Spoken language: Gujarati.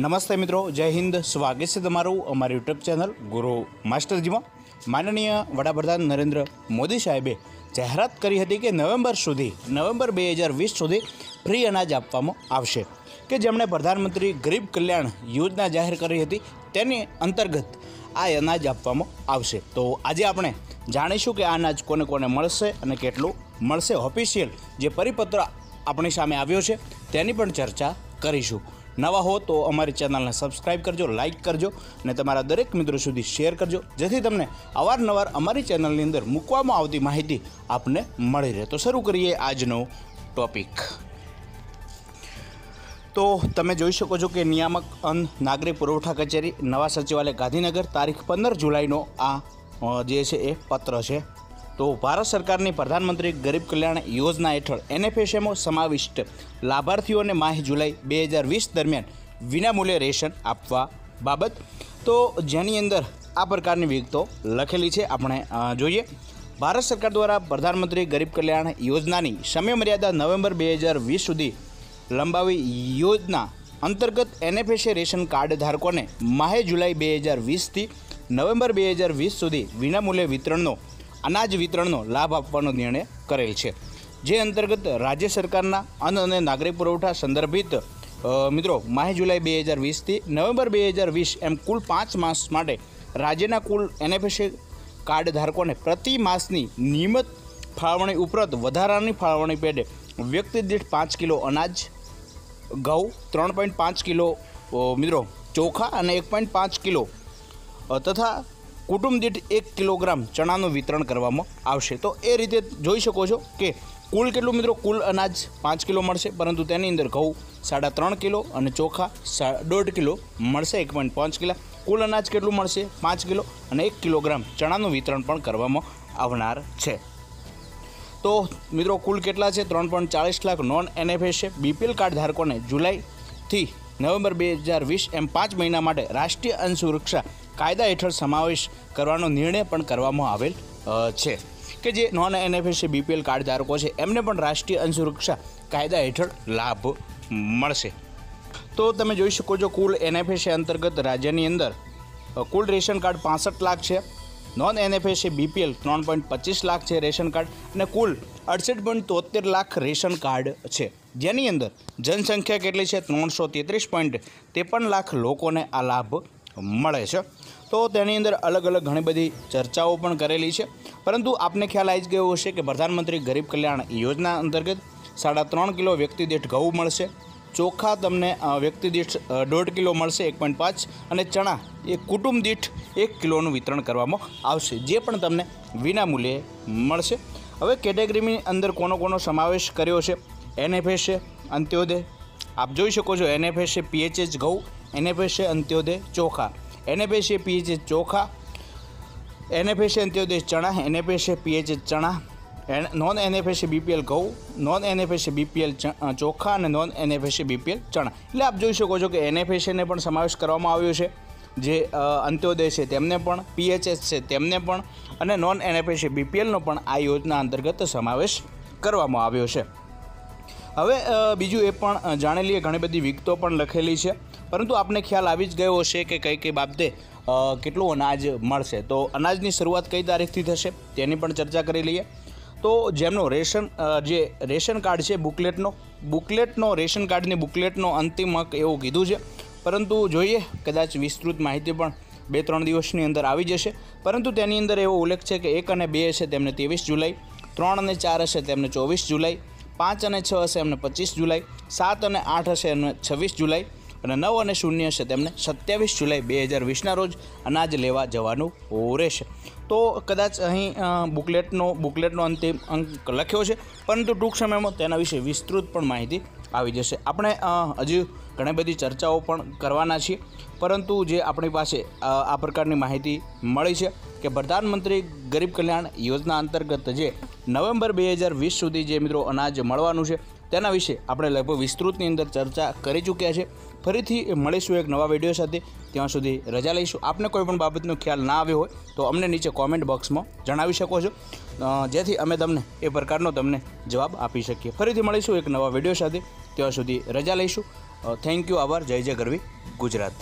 નમસ્તે મિત્રો, જય હિન્દ. સ્વાગત છે તમારું અમારી યુટ્યુબ ચેનલ ગુરુ માસ્ટરજીમાં. માનનીય વડાપ્રધાન નરેન્દ્ર મોદી સાહેબે જાહેરાત કરી હતી કે નવેમ્બર સુધી, નવેમ્બર બે હજાર વીસ સુધી ફ્રી અનાજ આપવામાં આવશે. કે જેમણે પ્રધાનમંત્રી ગરીબ કલ્યાણ યોજના જાહેર કરી હતી, તેની અંતર્ગત આ અનાજ આપવામાં આવશે. તો આજે આપણે જાણીશું કે આ અનાજ કોને કોને મળશે અને કેટલું મળશે. ઓફિશિયલ જે પરિપત્ર આપણી સામે આવ્યો છે, તેની પણ ચર્ચા કરીશું. નવા હો તો અમારી ચેનલને સબસ્ક્રાઈબ કરજો લાઇક કરજો અને તમારા દરેક મિત્રો સુધી શેર કરજો, જેથી તમને અવારનવાર અમારી ચેનલની અંદર મૂકવામાં આવતી માહિતી આપને મળી રહે. તો શરૂ કરીએ આજનો ટોપિક તો તમે જોઈ શકો છો કે નિયામક અન્ન નાગરિક પુરવઠા કચેરી નવા સચિવાલય ગાંધીનગર તારીખ પંદર જુલાઈનો આ જે છે એ પત્ર છે. તો ભારત સરકારની પ્રધાનમંત્રી ગરીબ કલ્યાણ યોજના હેઠળ એનએફએસએમઓ સમાવિષ્ટ લાભાર્થીઓને માહી જુલાઈ બે હજાર વીસ દરમિયાન વિનામૂલ્યે રેશન આપવા બાબત. તો જેની અંદર આ પ્રકારની વિગતો લખેલી છે, આપણે જોઈએ. ભારત સરકાર દ્વારા પ્રધાનમંત્રી ગરીબ કલ્યાણ યોજનાની સમયમર્યાદા નવેમ્બર બે હજાર વીસ સુધી લંબાવી યોજના અંતર્ગત એનએફએસએ રેશન કાર્ડ ધારકોને માહે જુલાઈ બે હજાર વીસથી નવેમ્બર બે હજાર વીસ સુધી વિનામૂલ્યે વિતરણનો અનાજ વિતરણનો લાભ આપવાનો નિર્ણય કરેલ છે. જે અંતર્ગત રાજ્ય સરકારના અન્ન અને નાગરિક પુરવઠા સંદર્ભિત મિત્રો, માહે જુલાઈ બે હજાર વીસથી નવેમ્બર બે હજાર વીસ એમ કુલ પાંચ માસ માટે રાજ્યના કુલ એનએફએસએ કાર્ડ ધારકોને પ્રતિ માસની નિયમિત ફાળવણી ઉપરાંત વધારાની ફાળવણી પેટે વ્યક્તિ દીઠ પાંચ કિલો અનાજ, ઘઉં, ત્રણ પોઈન્ટ પાંચ કિલો મિત્રો, ચોખા અને એક પોઈન્ટ પાંચ કિલો તથા કુટુંબ દીઠ એક કિલોગ્રામ ચણાનું વિતરણ કરવામાં આવશે. તો એ રીતે જોઈ શકો છો કે કુલ કેટલું મિત્રો? કુલ અનાજ પાંચ કિલો મળશે, પરંતુ તેની અંદર ઘઉં સાડા ત્રણ કિલો અને ચોખા દોઢ કિલો મળશે, એક પોઈન્ટ પાંચ કિલો. કુલ અનાજ કેટલું મળશે? પાંચ કિલો અને એક કિલોગ્રામ ચણાનું વિતરણ પણ કરવામાં આવનાર છે. તો મિત્રો, કુલ કેટલા છે? ત્રણ પોઈન્ટ ચાળીસ લાખ નોન એનએફએસ છે. બીપીએલ કાર્ડ ધારકોને જુલાઈથી નવેમ્બર બે હજાર વીસ એમ પાંચ મહિના માટે રાષ્ટ્રીય અન્ન સુરક્ષા કાયદા હેઠળ સમાવેશ કરવાનો નિર્ણય પણ કરવામાં આવેલ છે. કે જે નોન એનએફએસ બીપીએલ કાર્ડ ધારકો છે, એમને પણ રાષ્ટ્રીય અન્ન સુરક્ષા કાયદા હેઠળ લાભ મળશે. તો તમે જોઈ શકો છો, કુલ એનએફએસ અંતર્ગત રાજ્યની અંદર કુલ રેશન કાર્ડ પાસઠ લાખ છે નોન એનએફએસ બીપીએલ ત્રણ પોઈન્ટ પચીસ લાખ છે રેશન કાર્ડ, અને કુલ અડસઠ પોઈન્ટ તોતેર લાખ રેશન કાર્ડ છે. જેની અંદર જનસંખ્યા કેટલી છે? ત્રણસો તેત્રીસ પોઈન્ટ ત્રેપન લાખ લોકોને આ લાભ મળે છે. તો તેની અંદર અલગ અલગ ઘણી બધી ચર્ચાઓ પણ કરેલી છે. પરંતુ આપને ખ્યાલ આવી જ ગયો હશે કે પ્રધાનમંત્રી ગરીબ કલ્યાણ યોજના અંતર્ગત સાડા ત્રણ કિલો વ્યક્તિ દીઠ ઘઉં મળશે, ચોખા તમને વ્યક્તિ દીઠ દોઢ કિલો મળશે, એક પોઈન્ટ પાંચ, અને ચણા એ કુટુંબ દીઠ એક કિલોનું વિતરણ કરવામાં આવશે, જે પણ તમને વિનામૂલ્યે મળશે. હવે કેટેગરીની અંદર કોનો કોનો સમાવેશ કર્યો છે? એનએફએસ છે, અંત્યોદય. આપ જોઈ શકો છો એનએફએસ છે, પીએચએચ ઘઉં એનએફએસ છે, અંત્યોદય, ચોખા. એનએફએસ પીએચ ચોખા. એનએફએસ અંત્યોદેશ ચણા એનએફએસ પીએચ ચણા, એન નોન એનએફએસ બીપીએલ ઘઉં નોન એનએફએસ બીપીએલ ચોખા અને નોન એનએફએસ બીપીએલ ચણા. એટલે આપ જોઈ શકો છો કે એનએફએસને પણ સમાવેશ કરવામાં આવ્યો છે. જે અંત્યોદય છે તેમને પણ, પીએચએસ છે તેમને પણ અને નોન એનએફએસ બીપીએલનો પણ આ યોજના અંતર્ગત સમાવેશ કરવામાં આવ્યો છે. હવે બીજું એ પણ જાણેલીએ ઘણી બધી વિગતો પણ લખેલી છે. પરંતુ આપને ખ્યાલ આવી જ ગયો હશે કે કઈ કઈ બાબતે કેટલું અનાજ મળશે. તો અનાજની શરૂઆત કઈ તારીખથી થશે તેની પણ ચર્ચા કરી લઈએ. તો જેમનો રેશન જે રેશન કાર્ડ છે બુકલેટનો બુકલેટનો, રેશન કાર્ડની બુકલેટનો અંતિમ હક એવું કીધું છે. પરંતુ જોઈએ, કદાચ વિસ્તૃત માહિતી પણ બે ત્રણ દિવસની અંદર આવી જશે. પરંતુ તેની અંદર એવો ઉલ્લેખ છે કે એક અને બે હશે તેમને ત્રેવીસ જુલાઈ, ત્રણ અને ચાર હશે તેમને ચોવીસ જુલાઈ, પાંચ અને છ હશે એમને પચીસ જુલાઈ, સાત અને આઠ હશે એમને છવ્વીસ જુલાઈ અને નવ અને શૂન્ય છે તેમને સત્યાવીસ જુલાઈ બે હજાર વીસના રોજ અનાજ લેવા જવાનું રહેશે. તો કદાચ અહીં બુકલેટનો બુકલેટનો અંતિમ અંક લખ્યો છે, પરંતુ ટૂંક સમયમાં તેના વિશે વિસ્તૃત પણ માહિતી આવી જશે. આપણે હજી ઘણી બધી ચર્ચાઓ પણ કરવાના છીએ, પરંતુ જે આપણી પાસે આ પ્રકારની માહિતી મળી છે કે પ્રધાનમંત્રી ગરીબ કલ્યાણ યોજના અંતર્ગત જે નવેમ્બર બે હજાર વીસ સુધી જે મિત્રો અનાજ મળવાનું છે તેના વિશે આપણે લગભગ વિસ્તૃતની અંદર ચર્ચા કરી ચૂક્યા છે. ફરીથી મળીશું એક નવા વીડિયો સાથે. ત્યાં સુધી રજા લઈશું. આપને કોઈ પણ બાબતનો ખ્યાલ ના આવ્યો હોય, તો અમને નીચે કોમેન્ટ બોક્સમાં જણાવી શકો છો. જેથી અમે તમને એ પ્રકારનો તમને જવાબ આપી શકીએ. ફરીથી મળીશું એક નવા વીડિયો સાથે. ત્યાં સુધી રજા લઈશું. થેન્ક યુ આભાર. જય જય ગરવી ગુજરાત.